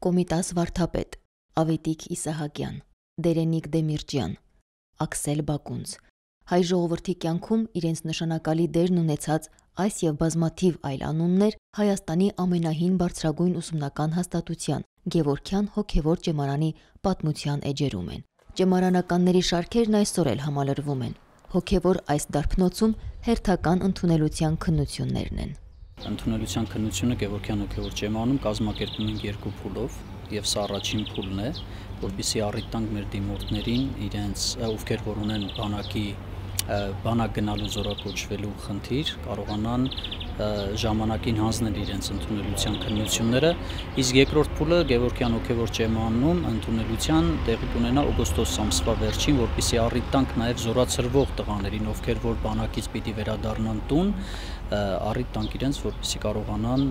Կոմիտաս վարդապետ Ավետիք Իսահակյան, Դերենիկ Դեմիրճյան, Աքսել Բակունց հայ ժողովրդի կյանքում իրենց նշանակալի դերն ունեցած այս եւ բազմաթիվ այլ անուններ Հայաստանի ամենահին բարձրագույն ուսումնական հաստատության Գևորքյան հոգևոր ճեմարանի պատմության էջերում են։ Ճեմարանականների շարքերն այսօր էլ համալրվում են։ Հոգևոր այս դարբնոցում հերթական ընդունելության քննություններն են։ Ընդունելության քննությունը Գևորքյան հոգևոր ճեմարանում կազմակերպում ենք երկու փուլով եւ սա առաջին փուլն է, որբիսի առիթ տանք մեր դիմորդներին իրենց ովքեր որ ունեն բանակի բանակ գնալու զորակոչվելու խնդիր կարողանան ժամանակին հանձնել իրենց ընդունելության քննությունները, իսկ երկրորդ փուլը Գևորգյան հոգևոր ճեմանում ընդունելության տեղի կունենա օգոստոս ամսվա վերջին, որպիսի առիթ տանք նաև զորացրվող տղաներին, ովքեր որ բանակից պիտի վերադառնան տուն, առիթ տանք իրենց, որպիսի կարողանան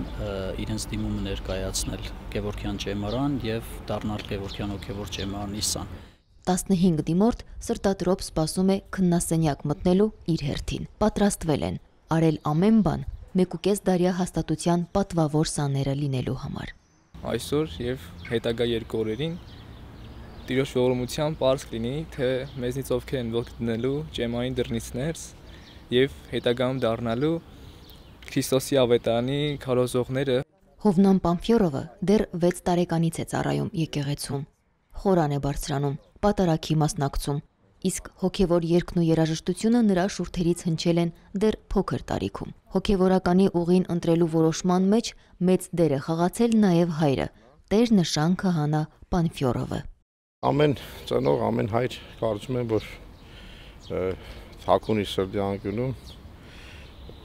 իրենց դիմումը ներկայացնել Գևորգյան ճեմարան եւ դառնալ Գևորգյան հոգևոր ճեմարանի սան։ 15 դիմորդ սրտատրոպ սպասում է քննասենյակ մտնելու իր հերթին։ Պատրաստվել են, արել ամեն բան 1.5 դարյա հաստատության պատվավոր սաները լինելու համար։ Այսօր եւ հետագա երկու օրերին Տիրոջ ողորմության པարզ կլինի, թե մեզնից ովքեր են ողջ դնելու ջեմային դռնից ներս եւ հետագայում դառնալու Քրիստոսի ավետարանի քարոզողները Հովնան Պամֆյորովը դեռ 6 տարեկանից է ծառայում եկեղեցում։ Խորան է բարձրանում, պատարակի մասնակցում, իսկ հոգևոր երկն ու երաժշտությունը նրա շուրթերից հնչել են դեռ փոքր տարիքում։ Հոգևորականի ուղին ընտրելու որոշման մեջ մեծ դեր է խաղացել նաև հայրը՝ Տեր նշան քահանա Պանֆյորովը։ Ամեն ծնող, ամեն հայր կարծում եմ, որ Թակունի սրտի անկյունում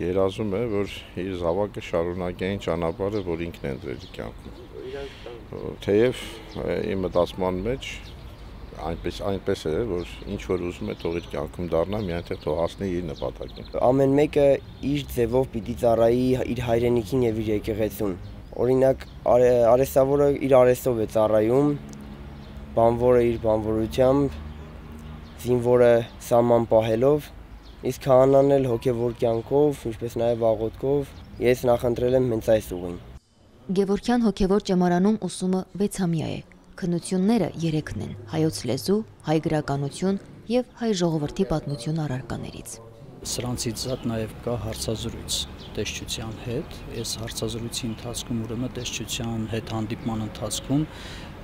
երազում է, որ իր զավակը շարունակի այն ճանապարհը, որ ինքն է ընտրել կյանքում։ Թեև իմ մտածման մեջ այնպես այնպես է որ ինչ որ ուզում է թող իր կյանքում դառնա միայն թե թող հասնի իր նպատակին ամեն մեկը իր ձևով պիտի ծառայի իր հայրենիքին եւ իր եկեղեցուն օրինակ արեսավորը իր արեսով է ծառայում բանվորը իր բանվորությամբ զինվորը սաման պահելով իսկ քահանան էլ հոգեվոր կյանքով ինչպես նաեւ աղոթքով ես նախընտրել եմ հենց այս ուղին Գևորքյան հոգևոր ճեմարանում ուսումը 6-ամյա է Քննությունները 3-ն են՝ հայոց լեզու, հայ գրականություն եւ հայ ժողովրդի պատմություն առարկաներից։ Սրանցից զատ նաև կա հարցազրույց տեսչության հետ։ Այս հարցազրույցի ընթացքում ուրեմն տեսչության հետ հանդիպման ընթացքում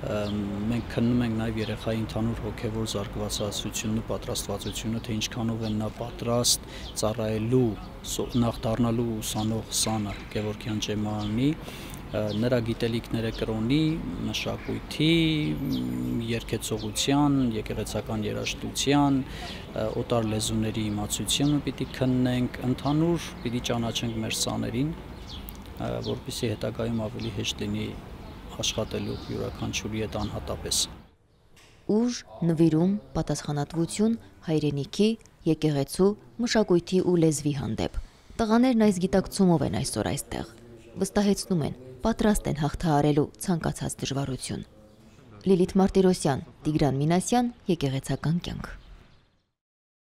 մենք քննում ենք նաև երեխայի ընդհանուր հոգևոր զարգացածությունն ու պատրաստվածությունը, թե ինչքանով են նա պատրաստ ծառայելու նախ դառնալու ուսանող սանը Գևորգյան Ջեմալանի նրա գիտելիքները կրոնի, մշակույթի, երկեցողության, եկեղեցական երաժշտության, օտար լեզուների իմացությունը պիտի քննենք, ընդհանուր պիտի ճանաչենք մեր սաներին, որպեսզի հետագայում ավելի հեշտ լինի աշխատելու յուրաքանչյուրի հետ անհատապես ուժ, նվիրում, պատասխանատվություն, հայրենիքի, եկեղեցու, մշակույթի ու լեզվի հանդեպ։ Տղաներն այս գիտակցումով են այսօր այստեղ։ Վստահեցնում են, պատրաստ են հաղթահարելու ցանկացած դժվարություն։ Լիլիթ Մարտիրոսյան, Տիգրան Մինասյան, Եկեղեցական կյանք։